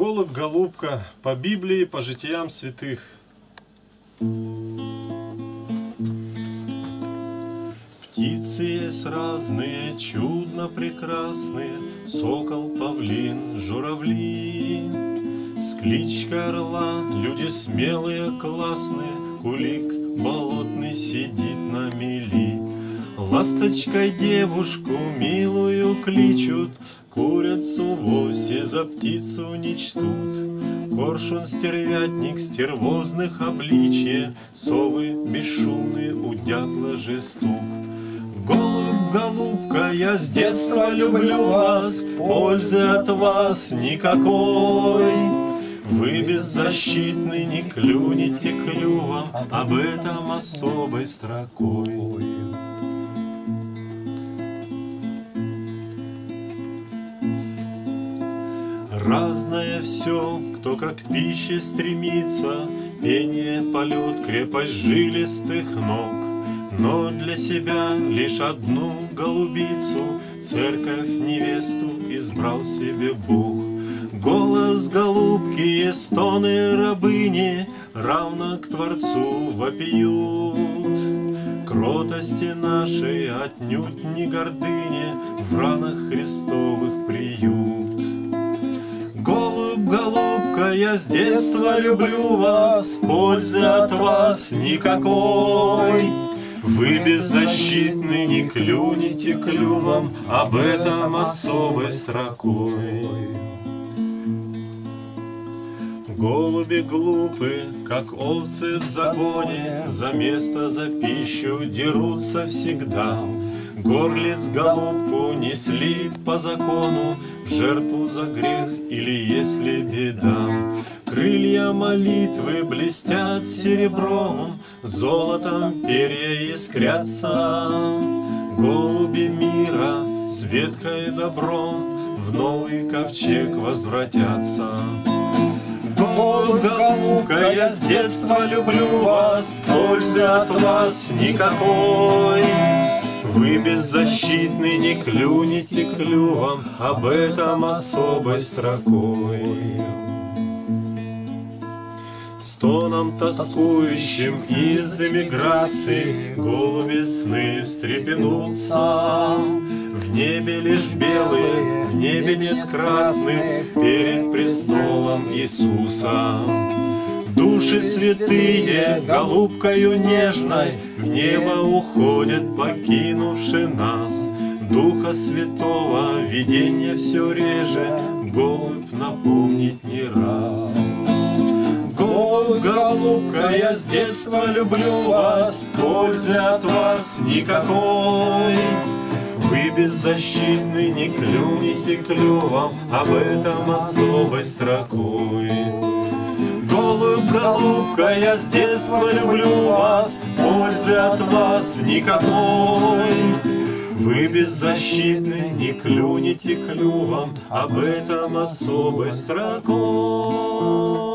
Голубь, голубка, по Библии, по житиям святых. Птицы есть разные, чудно прекрасные, Сокол, павлин, журавли. С кличкой орла люди смелые, классные, Кулик мели. Ласточкой девушку милую кличут, Курицу вовсе за птицу не чтут. Коршун стервятник стервозных обличье, Совы бесшумные у дятла же стук. Голубь, голубка, я с детства люблю вас, Пользы от вас никакой. Вы беззащитны, не клюнете клювом, Об этом особой строкой. Разное все, кто как к пище стремится, Пение, полет, крепость жилистых ног. Но для себя лишь одну голубицу Церковь невесту избрал себе Бог. Голос голубки и стоны рабыни Равно к Творцу вопиют. Кротости нашей отнюдь не гордыне В ранах Христовых приют. Я с детства люблю вас, Пользы от вас никакой. Вы беззащитны, не клюнете клювом, Об этом особой строкой. Голуби глупы, как овцы в загоне, За место, за пищу дерутся всегда. Горлиц голубку несли по закону В жертву за грех или если беда. Крылья молитвы блестят серебром, Золотом перья искрятся. Голуби мира с веткой добром В новый ковчег возвратятся. Голубка, я с детства люблю вас, Пользы от вас никакой. Вы беззащитны, не клюнете клювом, Об этом особой строкой. Стоном тоскующим из эмиграции Голуби сны встрепенутся. В небе лишь белые, в небе нет красных Перед престолом Иисуса. Души святые, голубкою нежной, В небо уходят, покинувши нас. Духа Святого видение все реже, Голубь напомнит не раз. Голубь, голубка, я с детства люблю вас, Пользы от вас никакой. Вы беззащитны, не клюнете клювом, Об этом особой строкой. Голубка, я с детства люблю вас, Пользы от вас никакой. Вы беззащитны, не клюнете клювом, Об этом особой строкой.